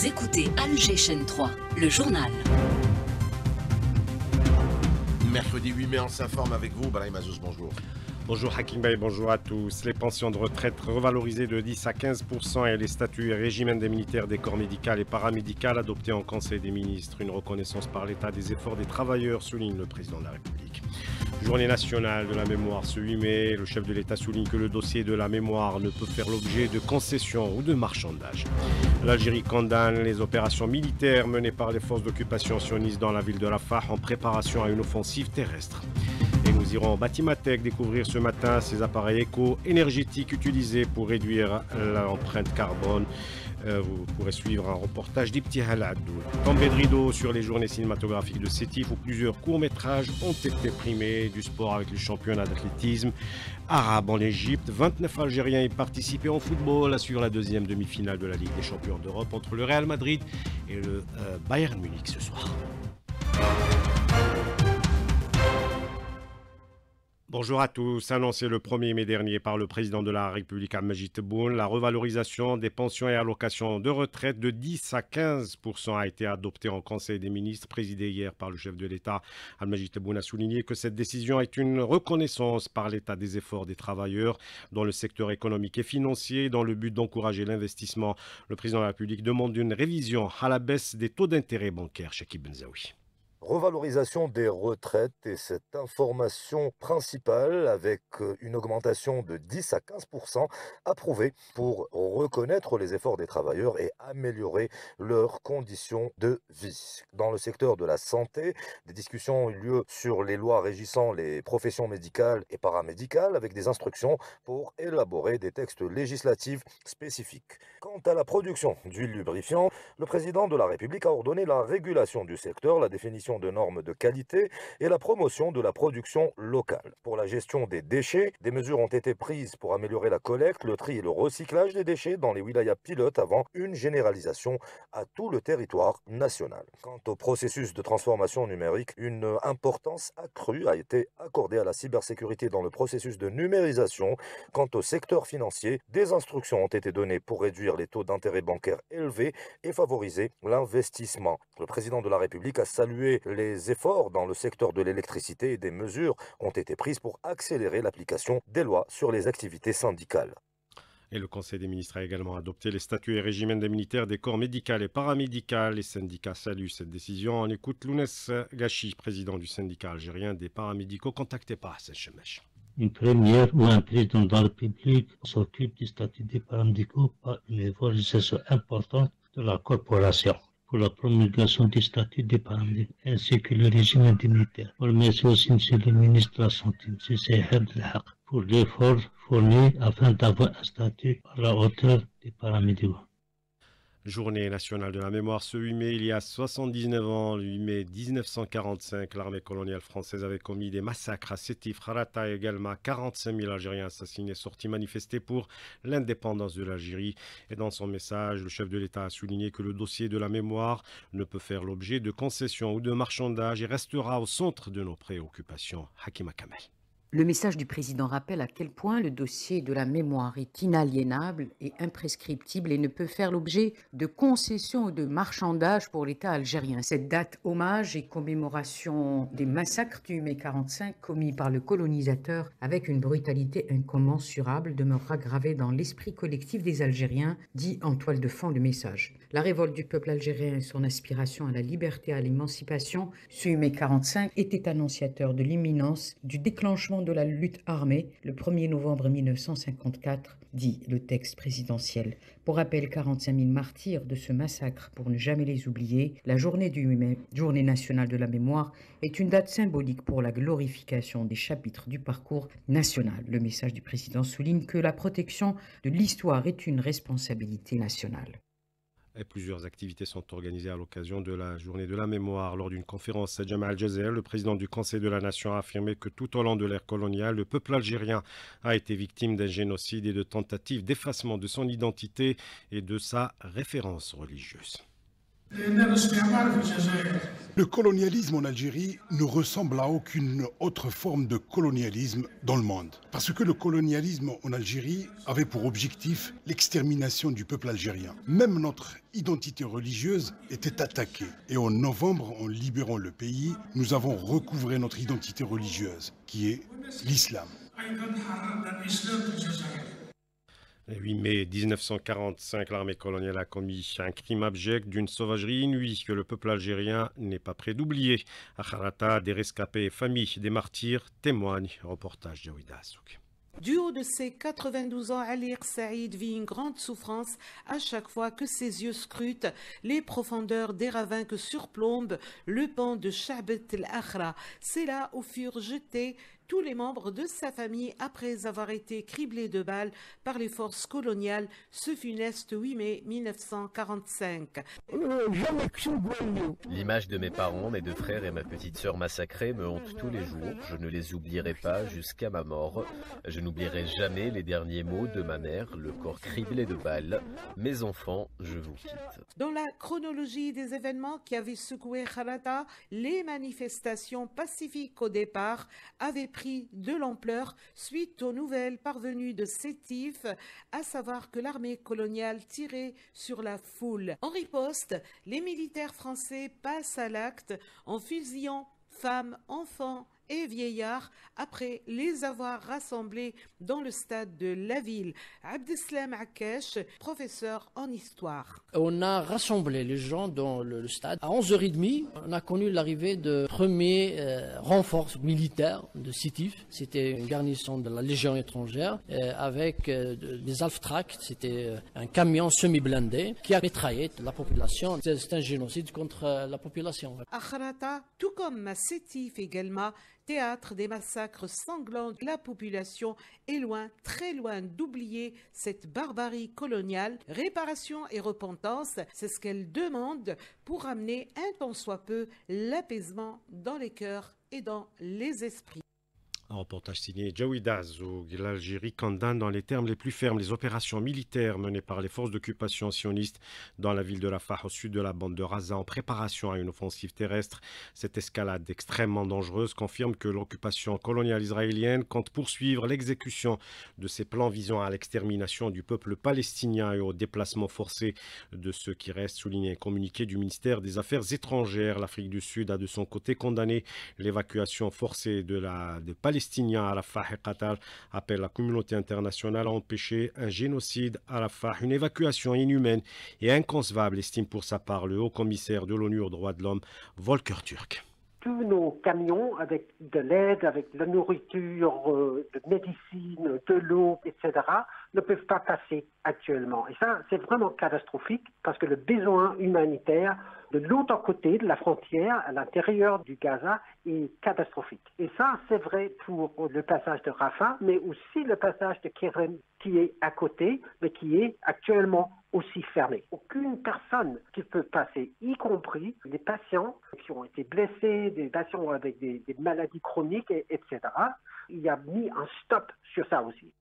Vous écoutez Alger Chaîne 3, le journal. Mercredi 8 mai, on s'informe avec vous. Brahim Azouz, bonjour. Bonjour Bey, bonjour à tous. Les pensions de retraite revalorisées de 10 à 15% et les statuts et régimes indemnitaires des corps médicaux et paramédicaux adoptés en Conseil des ministres. Une reconnaissance par l'État des efforts des travailleurs, souligne le président de la République. Journée nationale de la mémoire ce 8 mai, le chef de l'État souligne que le dossier de la mémoire ne peut faire l'objet de concessions ou de marchandage. L'Algérie condamne les opérations militaires menées par les forces d'occupation sionistes dans la ville de Rafah en préparation à une offensive terrestre. Nous irons en Batimatech découvrir ce matin ces appareils éco-énergétiques utilisés pour réduire l'empreinte carbone. Euh, vous pourrez suivre un reportage d'Ibtihal Abdoul. Tombée de rideau sur les journées cinématographiques de Sétif où plusieurs courts-métrages ont été primés. Du sport avec les championnats d'athlétisme arabe en Égypte. 29 Algériens y participaient en football sur la deuxième demi-finale de la Ligue des champions d'Europe entre le Real Madrid et le euh, Bayern Munich ce soir. Bonjour à tous. Annoncé le 1er mai dernier par le président de la République Amajit Tebboune, la revalorisation des pensions et allocations de retraite de 10 à 15 a été adoptée en Conseil des ministres, présidé hier par le chef de l'État. Amajit Tebboune a souligné que cette décision est une reconnaissance par l'État des efforts des travailleurs dans le secteur économique et financier dans le but d'encourager l'investissement. Le président de la République demande une révision à la baisse des taux d'intérêt bancaires. Shakib Benzaoui. Revalorisation des retraites et cette information principale avec euh, une augmentation de 10 à 15 approuvée pour reconnaître les efforts des travailleurs et améliorer leurs conditions de vie. Dans le secteur de la santé, des discussions ont eu lieu sur les lois régissant les professions médicales et paramédicales avec des instructions pour élaborer des textes législatifs spécifiques. Quant à la production d'huile lubrifiant, le président de la République a ordonné la régulation du secteur, la définition de normes de qualité et la promotion de la production locale. Pour la gestion des déchets, des mesures ont été prises pour améliorer la collecte, le tri et le recyclage des déchets dans les wilayas pilotes avant une généralisation à tout le territoire national. Quant au processus de transformation numérique, une importance accrue a été accordée à la cybersécurité dans le processus de numérisation. Quant au secteur financier, des instructions ont été données pour réduire les taux d'intérêt bancaire élevés et favoriser l'investissement. Le président de la République a salué les efforts dans le secteur de l'électricité et des mesures ont été prises pour accélérer l'application des lois sur les activités syndicales. Et le Conseil des ministres a également adopté les statuts et régimes indemnitaires des corps médicaux et paramédicaux. Les syndicats saluent cette décision. On écoute Lounès Gachi, président du syndicat algérien des paramédicaux, contacté par Sechemech. Une première où un président de la République s'occupe du statut des paramédicaux par une évolution importante de la corporation pour la promulgation des statuts des paramedics ainsi que le régime indemnitaire. Je remercie aussi M. le ministre de la Santé, M. Sehed pour l'effort fourni afin d'avoir un statut à la hauteur des paramédicaux. Journée nationale de la mémoire ce 8 mai, il y a 79 ans, le 8 mai 1945, l'armée coloniale française avait commis des massacres à Sétif, Harata et également 45 000 Algériens assassinés sortis manifester pour l'indépendance de l'Algérie. Et dans son message, le chef de l'État a souligné que le dossier de la mémoire ne peut faire l'objet de concessions ou de marchandages et restera au centre de nos préoccupations. Hakim Kamel. Le message du président rappelle à quel point le dossier de la mémoire est inaliénable et imprescriptible et ne peut faire l'objet de concessions ou de marchandages pour l'État algérien. Cette date hommage et commémoration des massacres du mai 45 commis par le colonisateur avec une brutalité incommensurable demeurera gravée dans l'esprit collectif des Algériens, dit en toile de fond le message. La révolte du peuple algérien et son aspiration à la liberté à l'émancipation, ce mai 45 était annonciateur de l'imminence du déclenchement de la lutte armée le 1er novembre 1954, dit le texte présidentiel. Pour rappel, 45 000 martyrs de ce massacre, pour ne jamais les oublier, la journée du Journée nationale de la mémoire est une date symbolique pour la glorification des chapitres du parcours national. Le message du président souligne que la protection de l'histoire est une responsabilité nationale. Et plusieurs activités sont organisées à l'occasion de la journée de la mémoire. Lors d'une conférence, Jamal Jazel, le président du Conseil de la Nation, a affirmé que tout au long de l'ère coloniale, le peuple algérien a été victime d'un génocide et de tentatives d'effacement de son identité et de sa référence religieuse. Le colonialisme en Algérie ne ressemble à aucune autre forme de colonialisme dans le monde. Parce que le colonialisme en Algérie avait pour objectif l'extermination du peuple algérien. Même notre identité religieuse était attaquée. Et en novembre, en libérant le pays, nous avons recouvré notre identité religieuse, qui est l'islam. Le 8 mai 1945, l'armée coloniale a commis un crime abject d'une sauvagerie inouïe que le peuple algérien n'est pas prêt d'oublier. À des rescapés et familles des martyrs témoignent. Reportage de Souk. Du haut de ses 92 ans, Ali Saïd vit une grande souffrance à chaque fois que ses yeux scrutent les profondeurs des ravins que surplombe le pont de Shabet el-Akhra. C'est là où furent jetés tous les membres de sa famille après avoir été criblés de balles par les forces coloniales ce funeste 8 mai 1945. L'image de mes parents, mes deux frères et ma petite sœur massacrés me hante tous les jours. Je ne les oublierai pas jusqu'à ma mort. Je n'oublierai jamais les derniers mots de ma mère, le corps criblé de balles. Mes enfants, je vous quitte. Dans la chronologie des événements qui avaient secoué Kharata, les manifestations pacifiques au départ avaient pris de l'ampleur suite aux nouvelles parvenues de Sétif, à savoir que l'armée coloniale tirait sur la foule. En riposte, les militaires français passent à l'acte en fusillant femmes, enfants et vieillards après les avoir rassemblés dans le stade de la ville. Abdeslam Akesh, professeur en histoire. On a rassemblé les gens dans le, stade. À 11h30, on a connu l'arrivée de premiers euh, renforts militaires de Sitif. C'était une garnison de la Légion étrangère euh, avec euh, des Alftrac. C'était un camion semi-blindé qui a mitraillé la population. C'est un génocide contre la population. À Kharata, tout comme Sétif également, théâtre des massacres sanglants, la population est loin, très loin d'oublier cette barbarie coloniale. Réparation et repentance, c'est ce qu'elle demande pour amener un tant soit peu l'apaisement dans les cœurs et dans les esprits. Un reportage signé Jaoui où L'Algérie condamne dans les termes les plus fermes les opérations militaires menées par les forces d'occupation sionistes dans la ville de Rafah au sud de la bande de Raza en préparation à une offensive terrestre. Cette escalade extrêmement dangereuse confirme que l'occupation coloniale israélienne compte poursuivre l'exécution de ses plans visant à l'extermination du peuple palestinien et au déplacement forcé de ceux qui restent, souligné un communiqué du ministère des Affaires étrangères. L'Afrique du Sud a de son côté condamné l'évacuation forcée de la de Palestine palestiniens à Rafah et Qatar appelle la communauté internationale à empêcher un génocide à Rafah, une évacuation inhumaine et inconcevable, estime pour sa part le haut commissaire de l'ONU aux droits de l'homme, Volker Turk tous nos camions avec de l'aide, avec de la nourriture, euh, de médecine, de l'eau, etc., ne peuvent pas passer actuellement. Et ça, c'est vraiment catastrophique parce que le besoin humanitaire de l'autre côté de la frontière, à l'intérieur du Gaza, est catastrophique. Et ça, c'est vrai pour le passage de Rafah, mais aussi le passage de Kerem qui est à côté, mais qui est actuellement aussi fermé. Aucune personne qui peut passer, y compris les patients qui ont été blessés, des patients avec des, des maladies chroniques, etc. Il y a mis un stop sur ça aussi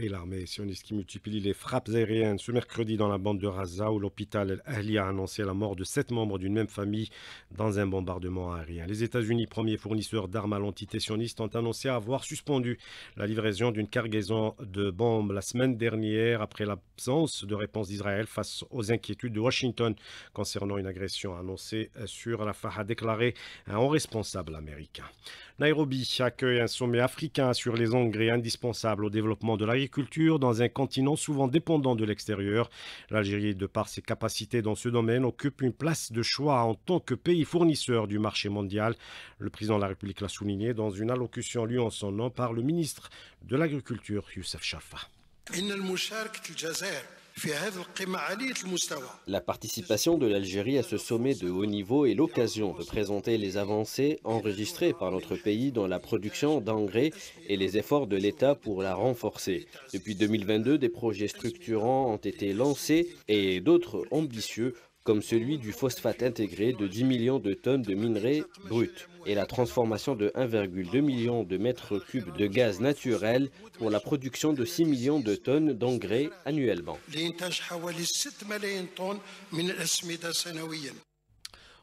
et l'armée sioniste qui multiplie les frappes aériennes ce mercredi dans la bande de Raza où l'hôpital El a annoncé la mort de sept membres d'une même famille dans un bombardement aérien. Les États-Unis, premier fournisseur d'armes à l'entité sioniste, ont annoncé avoir suspendu la livraison d'une cargaison de bombes la semaine dernière après l'absence de réponse d'Israël face aux inquiétudes de Washington concernant une agression annoncée sur la a déclaré un responsable américain. Nairobi accueille un sommet africain sur les engrais indispensables au développement de l'agriculture dans un continent souvent dépendant de l'extérieur. L'Algérie, de par ses capacités dans ce domaine, occupe une place de choix en tant que pays fournisseur du marché mondial. Le président de la République l'a souligné dans une allocution lui en son nom par le ministre de l'Agriculture, Youssef Chafa. La participation de l'Algérie à ce sommet de haut niveau est l'occasion de présenter les avancées enregistrées par notre pays dans la production d'engrais et les efforts de l'État pour la renforcer. Depuis 2022, des projets structurants ont été lancés et d'autres ambitieux comme celui du phosphate intégré de 10 millions de tonnes de minerais bruts et la transformation de 1,2 million de mètres cubes de gaz naturel pour la production de 6 millions de tonnes d'engrais annuellement.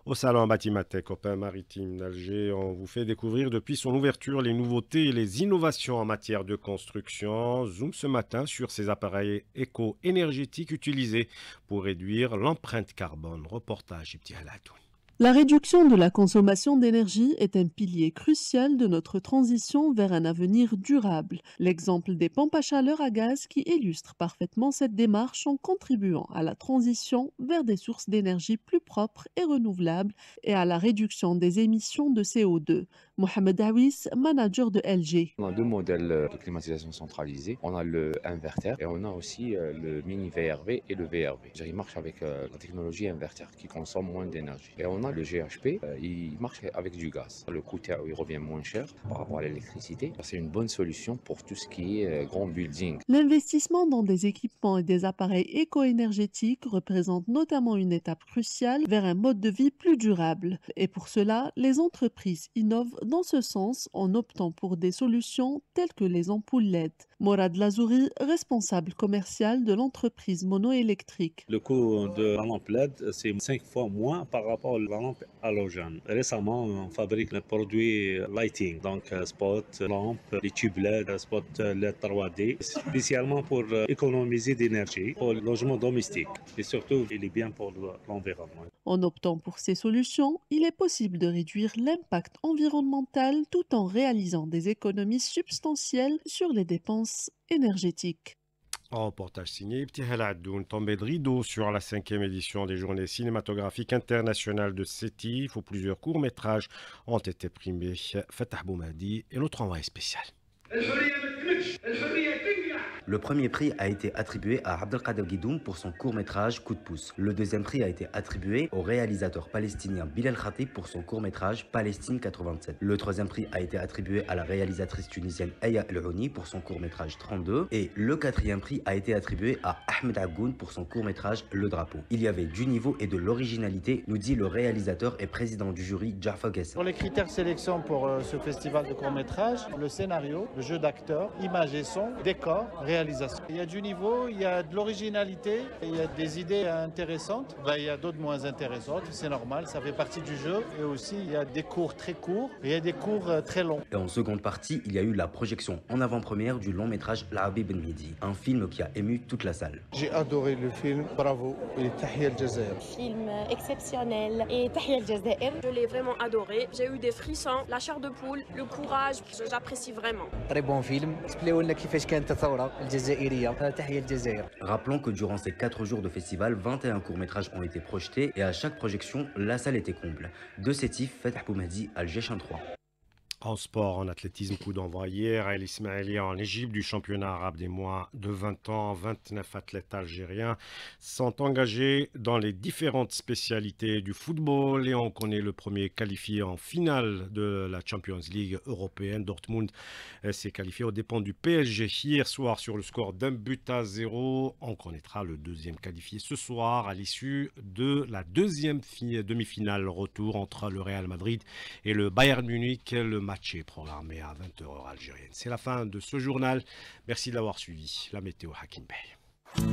Au salon Batimatech, Open Maritime d'Alger, on vous fait découvrir depuis son ouverture les nouveautés et les innovations en matière de construction. Zoom ce matin sur ces appareils éco-énergétiques utilisés pour réduire l'empreinte carbone. Reportage Ibti Haladoun. La réduction de la consommation d'énergie est un pilier crucial de notre transition vers un avenir durable. L'exemple des pompes à chaleur à gaz qui illustre parfaitement cette démarche en contribuant à la transition vers des sources d'énergie plus propres et renouvelables et à la réduction des émissions de CO2. Mohamed Awis, manager de LG. On a deux modèles de climatisation centralisée. On a le inverter et on a aussi le mini VRV et le VRV. Il marche avec la technologie inverter qui consomme moins d'énergie. Et on a le GHP, il marche avec du gaz. Le coût il revient moins cher par rapport à l'électricité. C'est une bonne solution pour tout ce qui est grand building. L'investissement dans des équipements et des appareils éco-énergétiques représente notamment une étape cruciale vers un mode de vie plus durable. Et pour cela, les entreprises innovent dans ce sens en optant pour des solutions telles que les ampoules LED. Morad Lazouri, responsable commercial de l'entreprise monoélectrique. Le coût de la lampe LED, c'est 5 fois moins par rapport à la lampe halogène. Récemment, on fabrique les produits lighting, donc spot, lampe, les tubes LED, spot LED 3D, spécialement pour économiser d'énergie pour le logement domestique. Et surtout, il est bien pour l'environnement. En optant pour ces solutions, il est possible de réduire l'impact environnemental tout en réalisant des économies substantielles sur les dépenses énergétiques. En reportage signé Ibti Haladoun, tombé de rideau sur la cinquième édition des journées cinématographiques internationales de Sétif, où plusieurs courts-métrages ont été primés. Fatah Boumadi et notre envoyé spécial. Le premier prix a été attribué à Abdelkader Guidoum pour son court-métrage Coup de pouce. Le deuxième prix a été attribué au réalisateur palestinien Bilal Khatib pour son court-métrage Palestine 87. Le troisième prix a été attribué à la réalisatrice tunisienne Aya El Houni pour son court-métrage 32. Et le quatrième prix a été attribué à Ahmed Agoun pour son court-métrage Le Drapeau. Il y avait du niveau et de l'originalité, nous dit le réalisateur et président du jury Jaffa. Pour les critères sélection pour euh, ce festival de court-métrage, le scénario, le jeu d'acteurs, images et son, décor. Il y a du niveau, il y a de l'originalité, il y a des idées intéressantes. Ben, il y a d'autres moins intéressantes, c'est normal, ça fait partie du jeu. Et aussi, il y a des cours très courts et il y a des cours très longs. Et en seconde partie, il y a eu la projection en avant-première du long métrage L'Arabi Ben Midi, un film qui a ému toute la salle. J'ai adoré le film, bravo, et Tahia al Film exceptionnel et Tahia al Je l'ai vraiment adoré, j'ai eu des frissons, la chair de poule, le courage, j'apprécie vraiment. Très bon film, Rappelons que durant ces 4 jours de festival, 21 courts-métrages ont été projetés et à chaque projection, la salle était comble. De Sétif, Fatah Boumadi, Alger 3. En sport, en athlétisme, coup d'envoi hier El Ismaïlia en Égypte du championnat arabe des moins de 20 ans. 29 athlètes algériens sont engagés dans les différentes spécialités du football et on connaît le premier qualifié en finale de la Champions League européenne. Dortmund s'est qualifié aux dépens du PSG hier soir sur le score d'un but à zéro. On connaîtra le deuxième qualifié ce soir à l'issue de la deuxième demi-finale retour entre le Real Madrid et le Bayern Munich. Match est programmé à 20h algérienne. C'est la fin de ce journal. Merci de l'avoir suivi. La météo Hakim Bey.